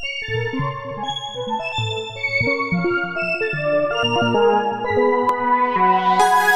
Thank you.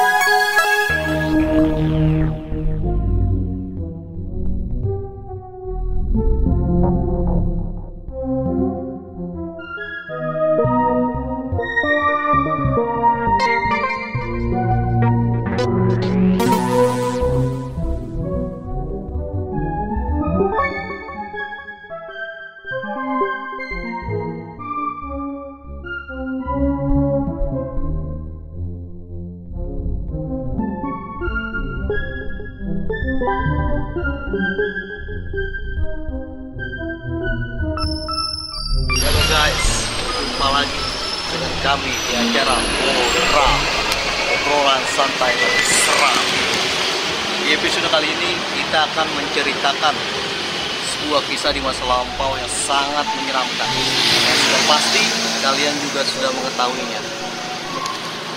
Menceritakan sebuah kisah di masa lampau yang sangat menyeramkan. Yang sudah pasti kalian juga sudah mengetahuinya.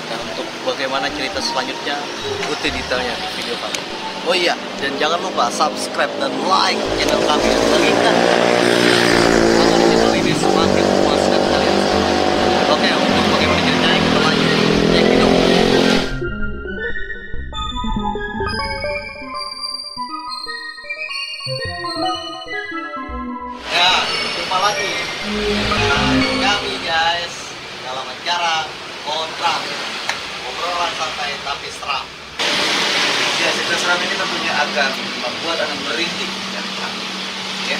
Dan untuk bagaimana cerita selanjutnya, ikuti detailnya di video kami. Oh iya, dan jangan lupa subscribe dan like channel kami. Bagikan jumpa lagi dengan kami guys dalam acara kontrak obrolan santai tapi seram. Ya, cerita seram ini tentunya akan membuat anda merintih dan takut. Ya,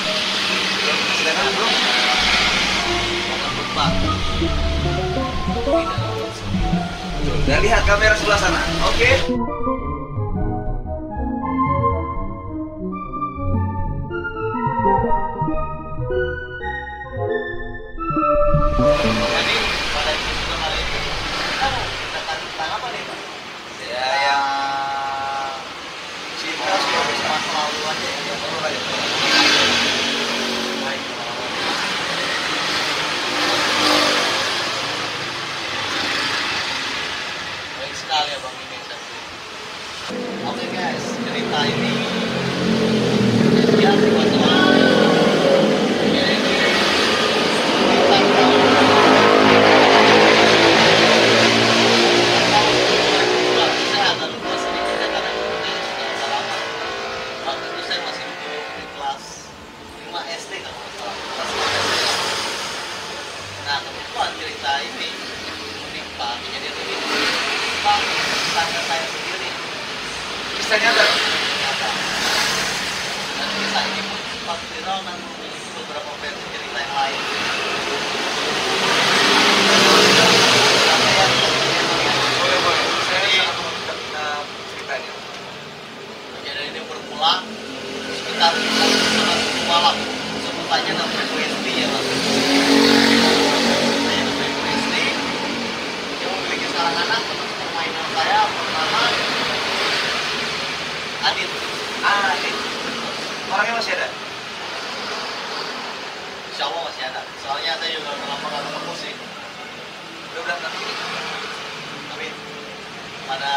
silakan bro. Jangan lupa Dan lihat kamera sebelah sana. Oke. Jadi tangga saya sendiri. Dan kisah ini pun sempat viral dan memiliki beberapa versi cerita yang lain. Ada yang Boleh, boleh. Saya ini sekitar malam. Sebutannya namanya Westi ya mas. Saya namanya Westi. Dia memiliki seorang anak teman permainan saya bernama Adit. Ah, ini. Orangnya masih ada. Insya Allah masih ada. Soalnya saya juga udah lama gak ketemu sih. Udah udah nanti. Amin. Pada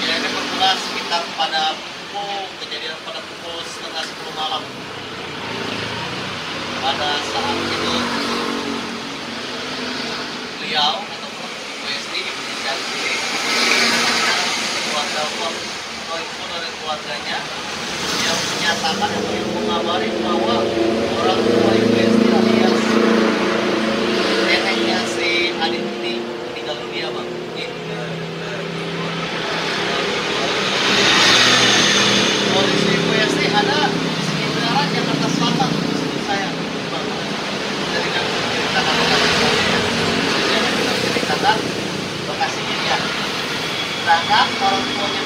kejadian ini bermula sekitar pada pukul kejadian pada pukul setengah sepuluh malam. Pada saat itu beliau atau WSD atau info dari keluarganya yang menyatakan atau yang mengabari bahwa orang tua WSD alias neneknya si Adit ini meninggal dunia bang. Polisi WSD ada di sekitaran Jakarta Selatan menurut saya. Bang. Jadi kan ceritakan kan ceritakan lokasinya dia. Sedangkan orang tuanya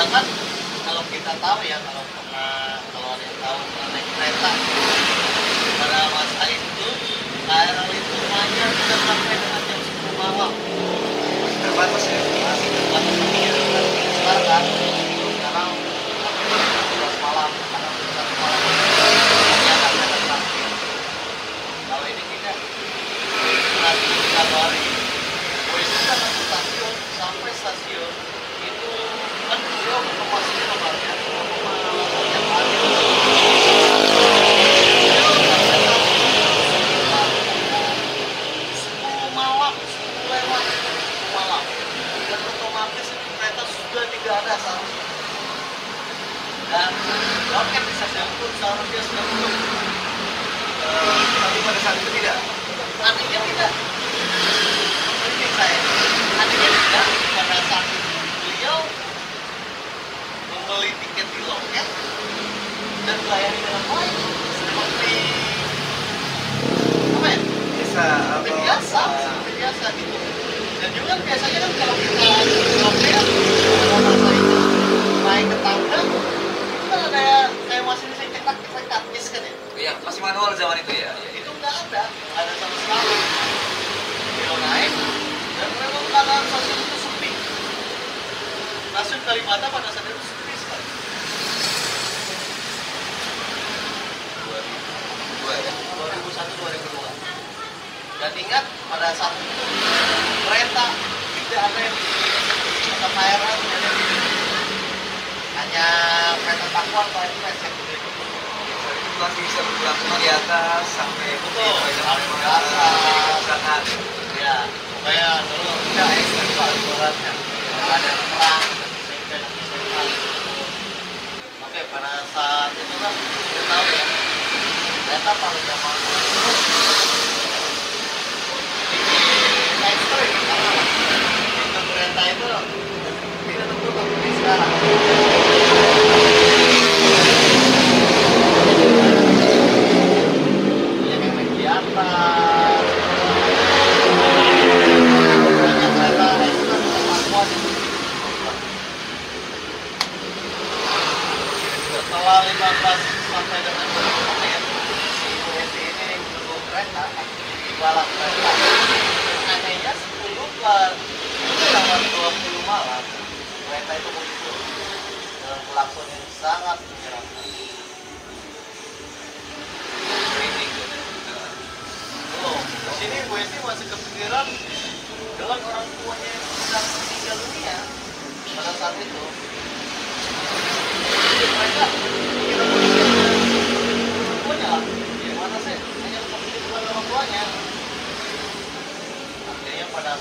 Sedangkan kalau kita tahu ya, kalau pernah, kalau ada yang tahu pernah naik kereta pada masa itu KRL itu hanya bisa sampai dengan jam 10 malam. Terbatas ya. Masih terbatas ya. Sekarang kan, sekarang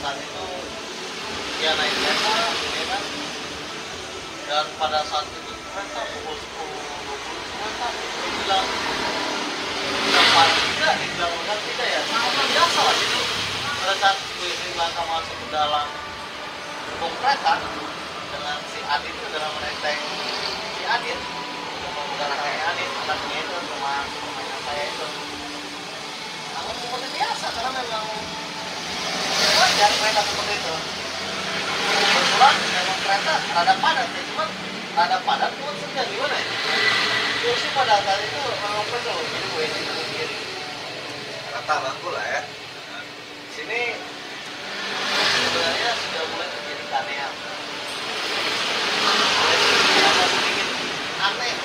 Saat itu dia naik kereta, ya kan? Dan pada saat itu kereta pukul 10, 20 kereta tidak tidak ya sama biasa lah ke dalam gerbong kereta dengan si Adit itu dalam menenteng si Adit bukan anaknya Adit anaknya itu saya itu biasa karena memang wajar kereta seperti itu. Kebetulan memang kereta rada padat ya cuman rada padat cuma sudah gimana ya? Kursi pada saat itu memang penuh jadi gue ini sendiri. Rata bangku lah ya. di sini sebenarnya sudah mulai terjadi keanehan ada sedikit aneh.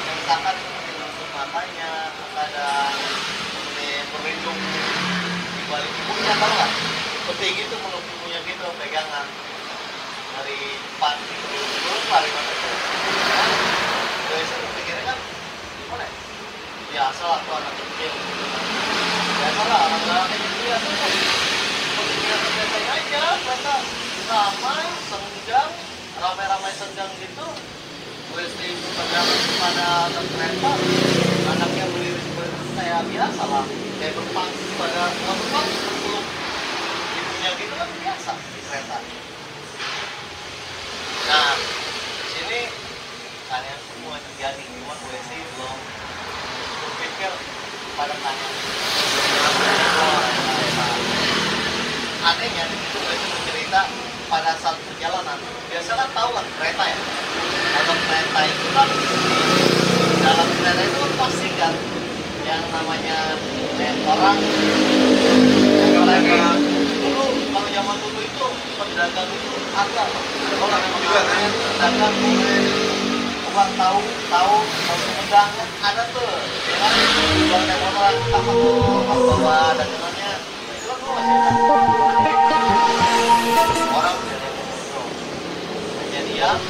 Yang misalkan seperti nutup matanya ada berlindung di balik. Ibunya tau nggak? Seperti gitu meluk ibunya gitu pegangan. Dari depan terus lari mana itu biasa pikirnya kan gimana ya? biasa lah tuh anak kecil. Biasa lah anak-anak kecil biasa seperti biasa-biasanya aja mereka ramai senggang ramai-ramai senggang gitu. Gue sih sedang pada kereta anaknya itu kayak biasa lah. Kayak berpangku pada nggak berpangku berpeluk ibunya gitu kan biasa di kereta. Nah di sini kalian semua terjadi. Cuma gue sih belum berpikir pada tanya. Anehnya di situ gue itu cerita pada saat perjalanan. Biasa kan tahu kan kereta ya. Kalau kereta itu kan dalam kereta itu kan pasti kan yang namanya eh, orang apalagi dulu kalau zaman dulu itu pedagang itu ada orang yang Juga, kan? pedagang boleh tukang tahu tahu tahu sumedang kan ada tuh ya kan jual motor sama tuh bawa dagangannya itu kan dulu masih orang udah ada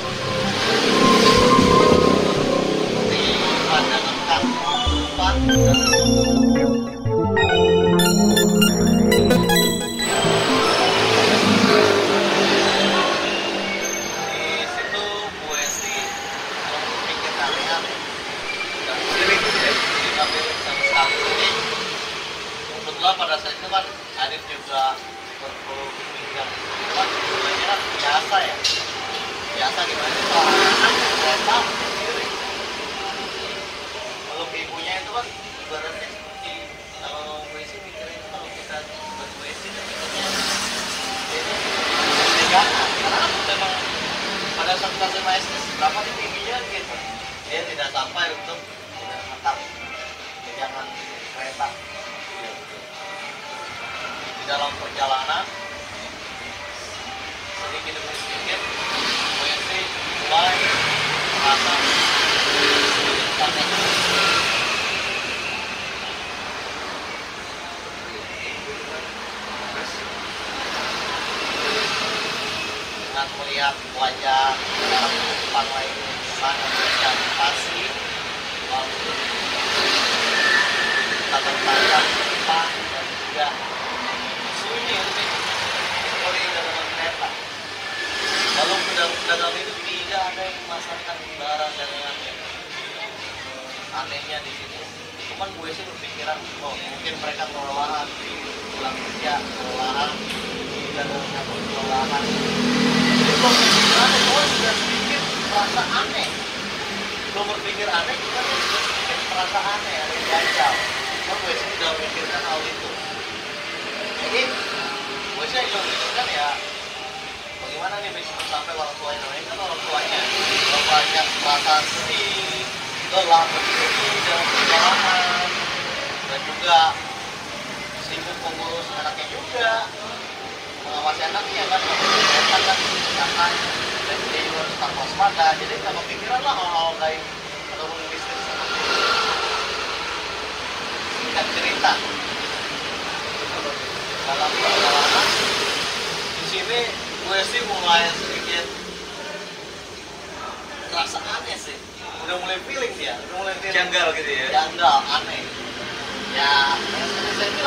Pedagang itu tidak ada yang memasarkan barang dagangannya anehnya di situ cuman gue sih berpikiran oh mungkin mereka kelelahan pulang kerja kelelahan dan dagangannya kelelahan jadi berpikir aneh gue sudah sedikit merasa aneh. Belum berpikir aneh kita sudah sedikit merasa aneh ada yang janggal cuma gue sih sudah memikirkan hal itu. Jadi gue sih juga memikirkan ya bagaimana nih besok sampai orang tuanya namanya kan orang tuanya kalau banyak perasaan sedih lelah berdiri dalam perjalanan dan juga sibuk mengurus anaknya juga. Mengawasi anaknya kan? Mereka kan? Jangan dan dia juga harus tetap waspada jadi nggak kepikiran lah hal-hal lain ataupun bisnis seperti itu singkat cerita dalam perjalanan di sini gue sih mulai sedikit rasa aneh sih udah mulai feeling dia udah mulai feeling Janggal gitu ya? janggal aneh ya yang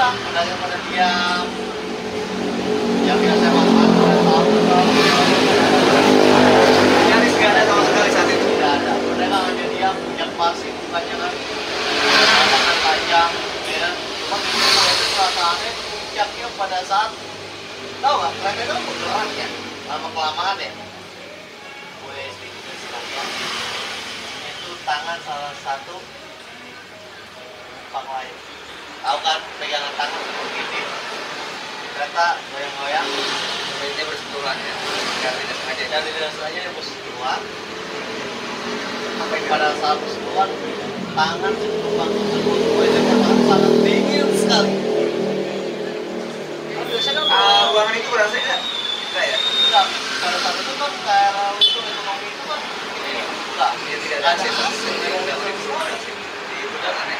bilang pedagang pada diam. Yang biasa ada sekali itu. tidak ada. Hanya diam kan. Panjang ya. Itu puncaknya pada saat tahu kereta itu kan ya. Lama kelamaan ya. Gue sedikit sekalian itu tangan salah satu penumpang lain tahu kan pegangan tangan seperti ini kereta goyang-goyang Sebenarnya bersentuhan ya. Karena tidak sengaja. dan tidak sengaja dia bersentuhan sampai pada saat bersentuhan tangan penumpang tersebut tangan sangat dingin sekali kalau- ruangan itu berasa tidak? Enggak ya? enggak pada saat itu kan daerah untuk ekonomi itu kan ini enggak Ya tidak ada sensasi. AC. Tidak ada sensasi. Itu kan aneh.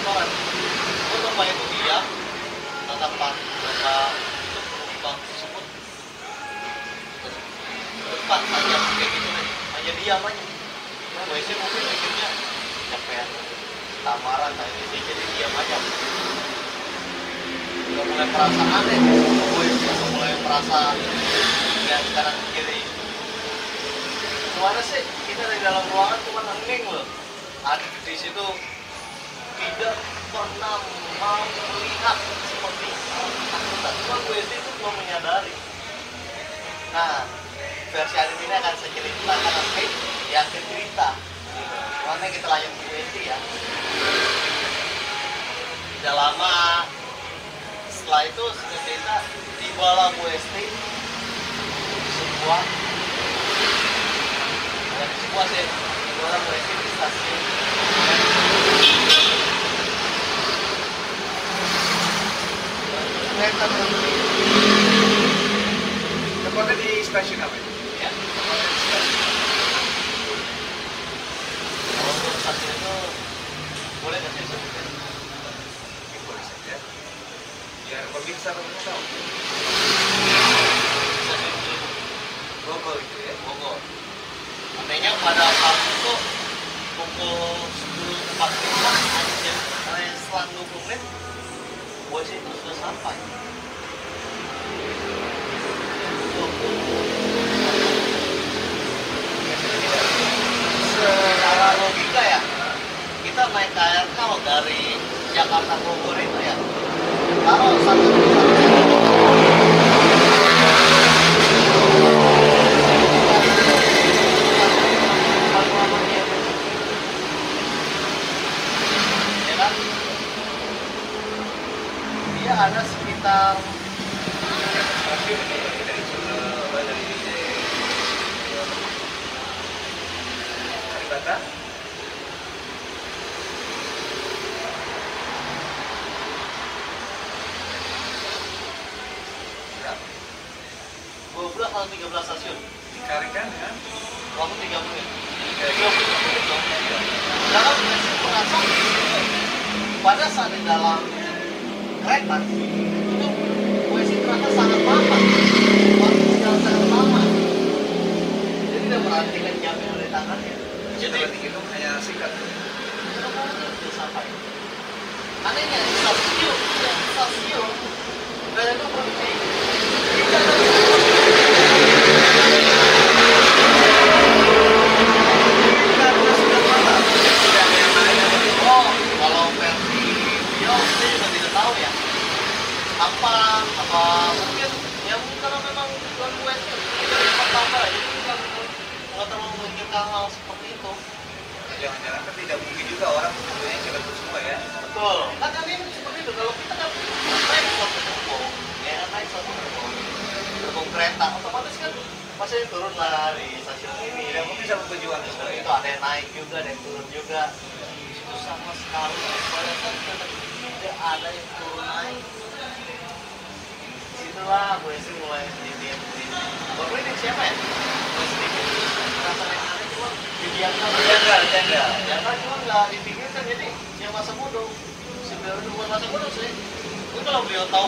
kantoran gue bapak itu diam tatapan bapak itu penumpang tersebut. Depan saja kayak gitu deh hanya diam aja. Nah gue mungkin mikirnya capek marah kayak ini jadi diam aja. Udah mulai merasa aneh udah mulai merasa lihat kanan kiri. Ke mana sih? Kita dari dalam ruangan cuma hening loh. Ada di situ tidak pernah mau melihat seperti ketakutan cuma gue itu belum menyadari. Nah versi anime ini akan saya ceritakan nanti di akhir cerita. Makanya kita lanjut ke UST ya. Tidak lama. Setelah itu singkat cerita tibalah UST sebuah di sebuah sih. Tibalah UST di stasiun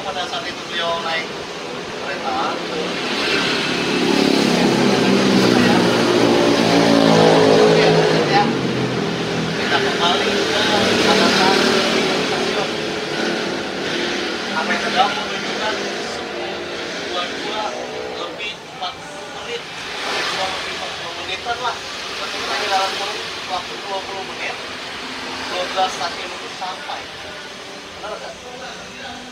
pada saat itu beliau naik kereta, 10.22 lebih 40 menit. 22 lebih 40 menitan lah. Berarti kita di dalam kurun waktu 20 menit. 12 stasiun sampai. Benar kan?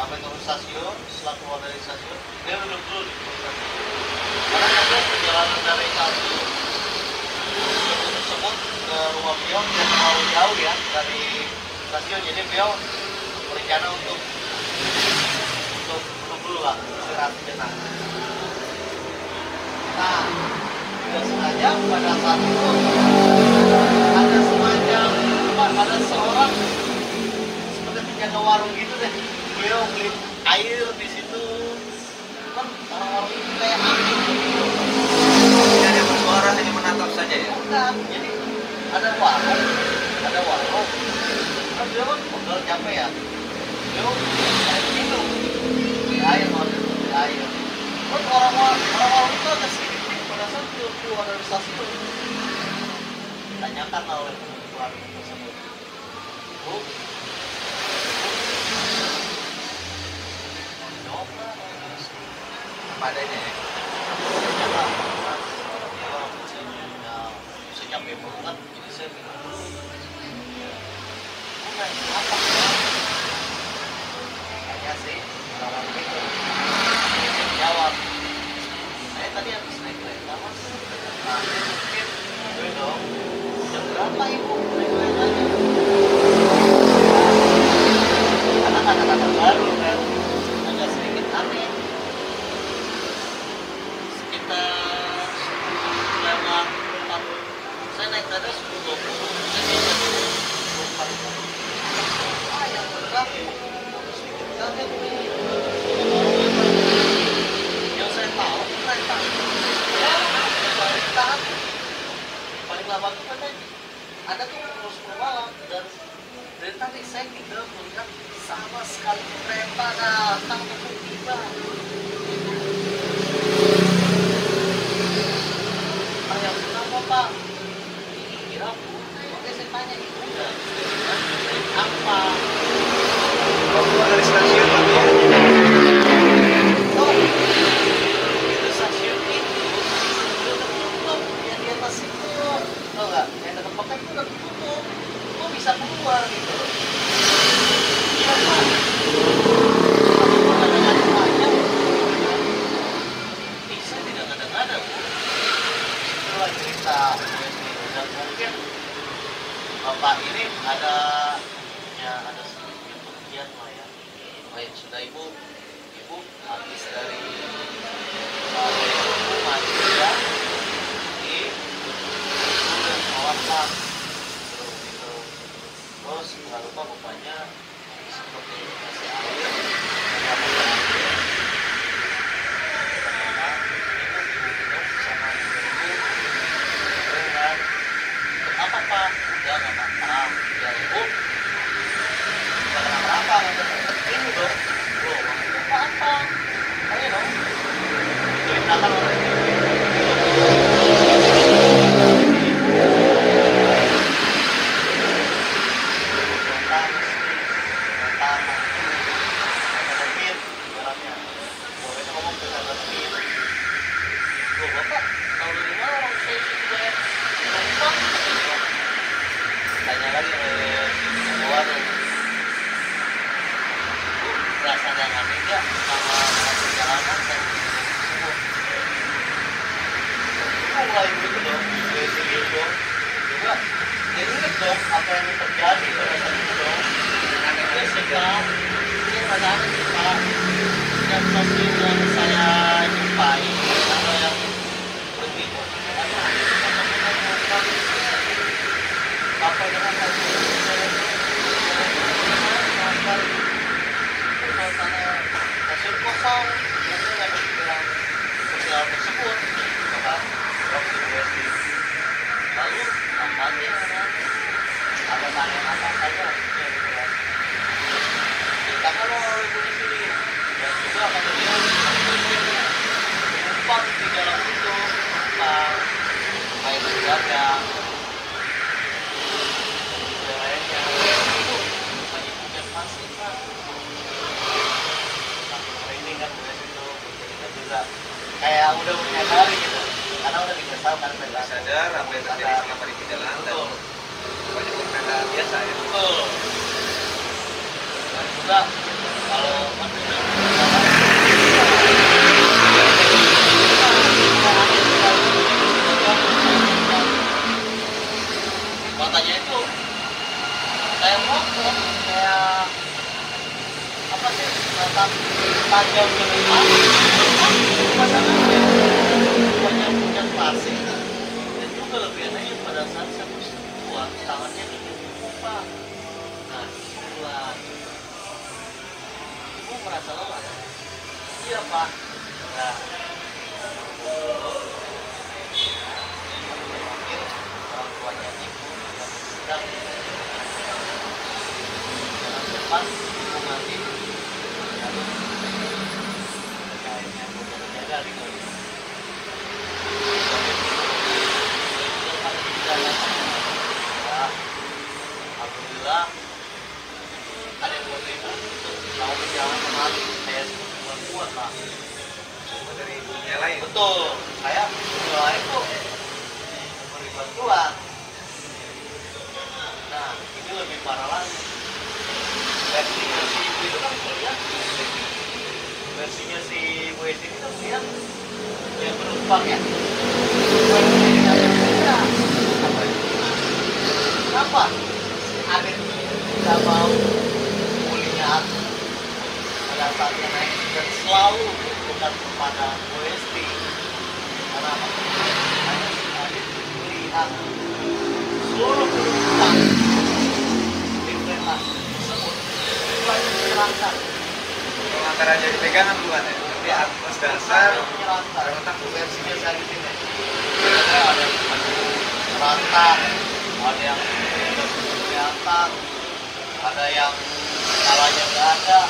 sampai turun stasiun keluar dari stasiun dia duduk dulu di karena katanya perjalanan dari stasiun tersebut ke rumah beliau tidak terlalu jauh ya dari stasiun. Jadi beliau berencana untuk untuk duduk dulu lah istirahat sejenak nah tidak sengaja pada saat itu ada semacam apa ada seorang seperti jaga warung gitu deh beliau beli air di situ kan orang-orang itu kayak anjing gitu Tidak ada bersuara hanya menatap saja ya. Bukan, jadi ada warung, ada warung. Kan dia kan udah capek ya. Dia air minum, air, beli air. Kan orang-orang orang-orang itu ada sedikit pada saat dia keluar dari stasiun. Tanyakan oleh warung tersebut. Bu, jawab lah, Apa adanya ya. bisa nyampe banget jadi saya minum dulu apa kayaknya sih orang itu jawab saya tadi habis naik kereta mas. Nah mungkin dong jam berapa ibu naik keretanya karena kata-kata baru kan agak sedikit aneh sekitar lewat empat saya naik kereta sepuluh dua puluh saya bisa dulu empat ah yang berat sedikit kaget nih yang saya tahu kereta ya paling tahan paling lama itu kan ada tuh pukul sepuluh malam dan dari tadi saya tidak melihat sama sekali kereta datang ataupun tiba Ayah, kenapa pak? Iya, Oke, saya tanya ibu udah. Apa? Keluar dari stasiun tapi ya. Oh, itu stasiun itu. Itu udah tutup. Yang di atas itu. Tau nggak? Pakai itu udah tutup. Bisa keluar gitu? Bapak ini ada ya ada sedikit kerugian lah ya baik sudah ibu ibu habis dari dari hukuman ya di udah kawasan gitu terus nggak lupa bapaknya seperti kasih air ya air apa pak udah nggak apa-apa ya ibu bukan apa-apa ini dong loh apa apa ayo dong ceritakan oleh Loh, Bapak, tahu dari mana orang saya itu bayar penumpang? Tanya lagi oleh ibu warung. Aneh nggak sama perjalanan dan tersebut? Mulai begitu dong, dari segi dong. Juga, ya ingat dong apa yang terjadi pada saat itu dong. Anehnya sih Pak, ini pada sih Pak. Yang stasiun yang saya jumpai, atau yang begitu, karena apa dengan hasil kosong itu nggak sosial tersebut kan waktu USD lalu tampaknya ada tanya apa saja oleh ibu di sini juga kata dia penumpang di dalam itu air keluarga लेते हैं melihat seluruh di kereta tersebut mulai menyenangkan Kalau antara jadi pegangan bukan ya. Tapi atas dasar rentak versinya saya di sini ada yang rata ada yang kelihatan ada yang kepalanya nggak ada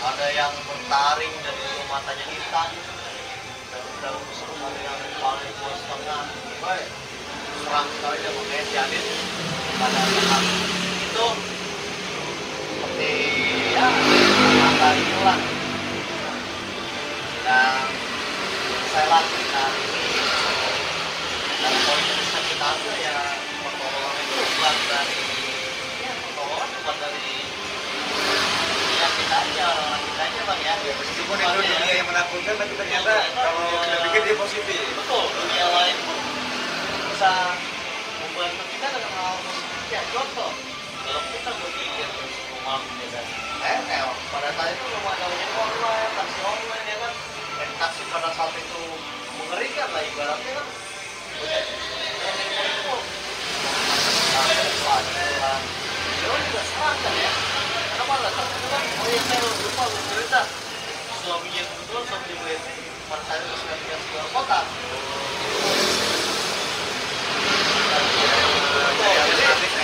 ada yang bertaring dan itu matanya hitam dan dalam tersebut ada yang kepalanya dua setengah baik serang sekali dia makanya si Adit pada saat itu. Seperti ya mata hilang dan saya lakukan hari ini yang bisa kita ambil ya pertolongan itu bukan dari ya pertolongan bukan dari ya kita aja orang kita aja bang ya. Ya, meskipun itu dunia yang menakutkan, tapi ternyata kalau kita pikir dia positif. betul dunia lain pun bisa membantu kita dengan hal positif ya contoh. Kalau kita berpikir rumah ya kan saya kayak pada saat itu belum ada ojek online taksi online ya kan? Dan taksi pada saat itu mengerikan lah ibaratnya kan. Suaminya kebetulan pada saat itu tinggal kota